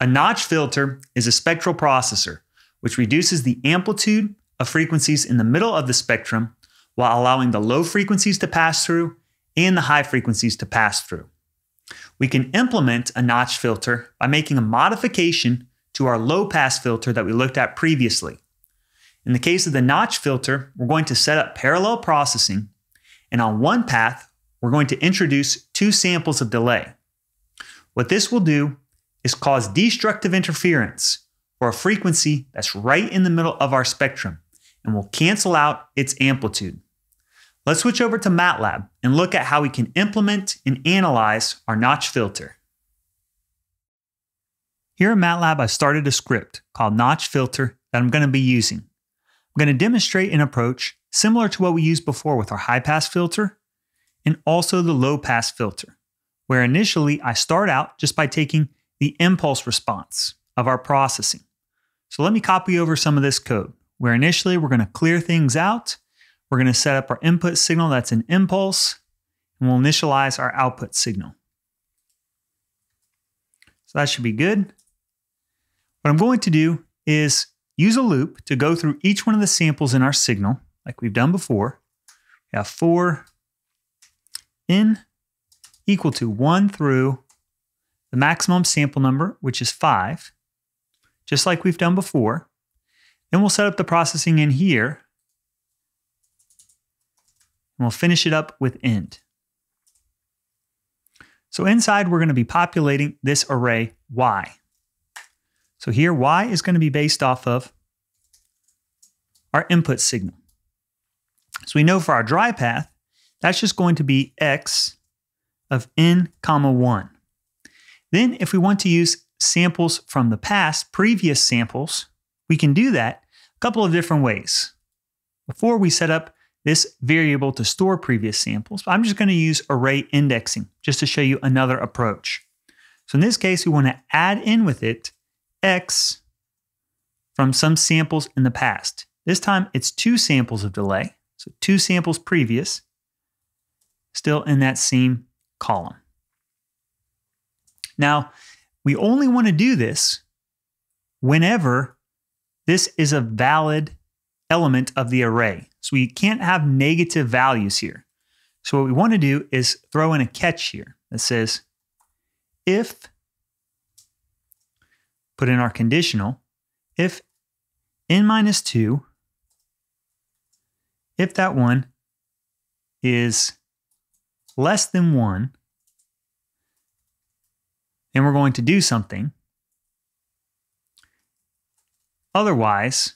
A notch filter is a spectral processor which reduces the amplitude of frequencies in the middle of the spectrum while allowing the low frequencies to pass through and the high frequencies to pass through. We can implement a notch filter by making a modification to our low pass filter that we looked at previously. In the case of the notch filter, we're going to set up parallel processing, and on one path, we're going to introduce two samples of delay. What this will do is cause destructive interference for a frequency that's right in the middle of our spectrum and will cancel out its amplitude. Let's switch over to MATLAB and look at how we can implement and analyze our notch filter. Here in MATLAB, I started a script called notch filter that I'm going to be using. I'm going to demonstrate an approach similar to what we used before with our high pass filter and also the low pass filter, where initially I start out just by taking the impulse response of our processing. So let me copy over some of this code, where initially we're going to clear things out. We're going to set up our input signal that's an impulse, and we'll initialize our output signal. So that should be good. What I'm going to do is use a loop to go through each one of the samples in our signal, like we've done before. We have for in equal to one through the maximum sample number, which is five, just like we've done before. Then we'll set up the processing in here, and we'll finish it up with end. So inside, we're going to be populating this array y. So here, y is going to be based off of our input signal. So we know for our dry path, that's just going to be x of n comma 1. Then if we want to use samples from the past, previous samples, we can do that a couple of different ways. Before we set up this variable to store previous samples, I'm just going to use array indexing just to show you another approach. So in this case, we want to add in with it x from some samples in the past. This time it's two samples of delay, so two samples previous, still in that same column. Now, we only want to do this whenever this is a valid element of the array. So we can't have negative values here. So what we want to do is throw in a catch here that says if, put in our conditional, if n minus 2, if that one is less than 1, and we're going to do something. Otherwise,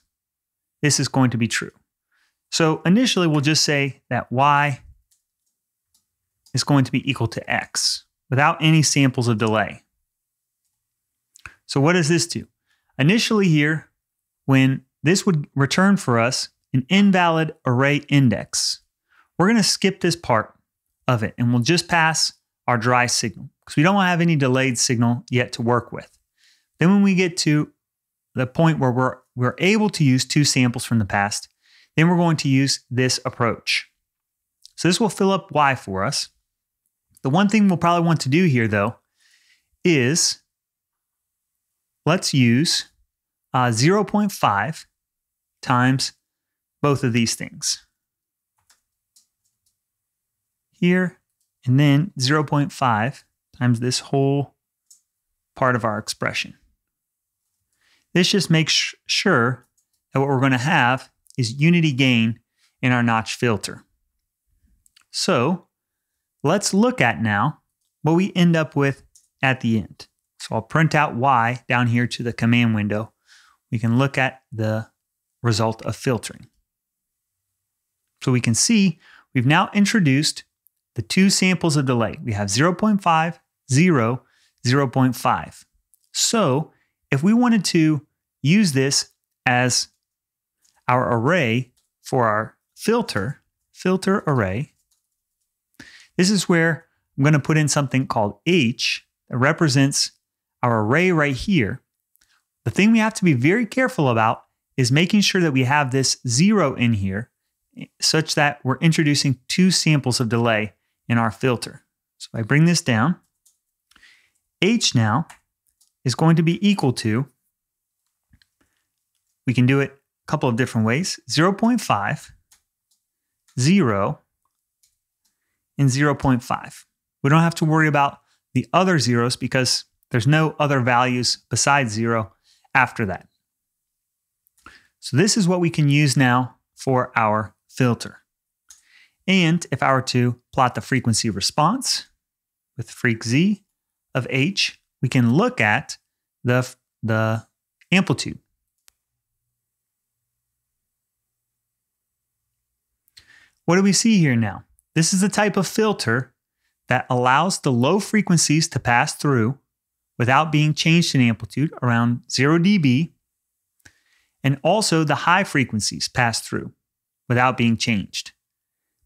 this is going to be true. So initially, we'll just say that y is going to be equal to x without any samples of delay. So what does this do? Initially here, when this would return for us an invalid array index, we're going to skip this part of it and we'll just pass our dry signal because we don't have any delayed signal yet to work with. Then when we get to the point where we're, we're able to use two samples from the past, then we're going to use this approach. So this will fill up Y for us. The one thing we'll probably want to do here though is let's use uh, 0.5 times both of these things. Here and then 0.5 times this whole part of our expression. This just makes sure that what we're going to have is unity gain in our notch filter. So let's look at now what we end up with at the end. So I'll print out y down here to the command window. We can look at the result of filtering. So we can see we've now introduced the two samples of delay. We have 0.5, 0, 0.5. So if we wanted to use this as our array for our filter, filter array, this is where I'm going to put in something called H that represents our array right here. The thing we have to be very careful about is making sure that we have this zero in here such that we're introducing two samples of delay in our filter. So if I bring this down, H now is going to be equal to, we can do it a couple of different ways 0.5, 0, and 0.5. We don't have to worry about the other zeros because there's no other values besides zero after that. So this is what we can use now for our filter. And if I were to plot the frequency response with freqz of h, we can look at the, the amplitude. What do we see here now? This is the type of filter that allows the low frequencies to pass through without being changed in amplitude around 0 dB, and also the high frequencies pass through without being changed.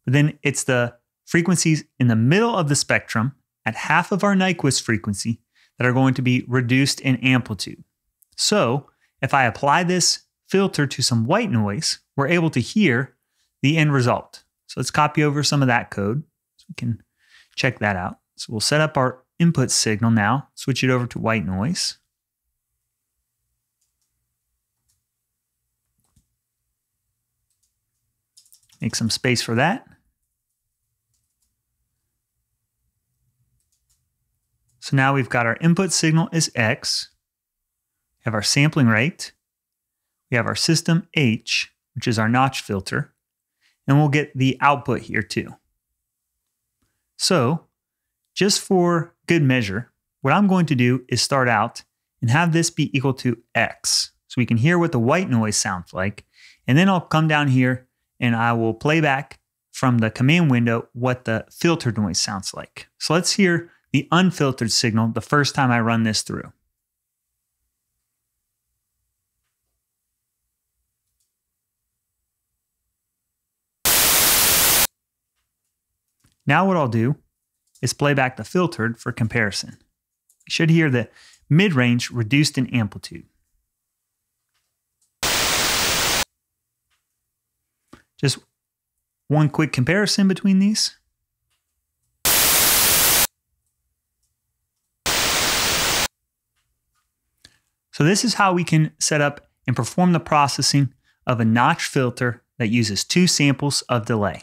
But then it's the frequencies in the middle of the spectrum at half of our Nyquist frequency that are going to be reduced in amplitude. So if I apply this filter to some white noise, we're able to hear the end result. So let's copy over some of that code so we can check that out. So we'll set up our input signal now, switch it over to white noise. Make some space for that. So now we've got our input signal is X. We have our sampling rate. We have our system H, which is our notch filter. And we'll get the output here too. So just for good measure, what I'm going to do is start out and have this be equal to X. So we can hear what the white noise sounds like. And then I'll come down here and I will play back from the command window what the filtered noise sounds like. So let's hear the unfiltered signal the first time I run this through. Now what I'll do is play back the filtered for comparison. You should hear the mid-range reduced in amplitude. Just one quick comparison between these. So this is how we can set up and perform the processing of a notch filter that uses two samples of delay.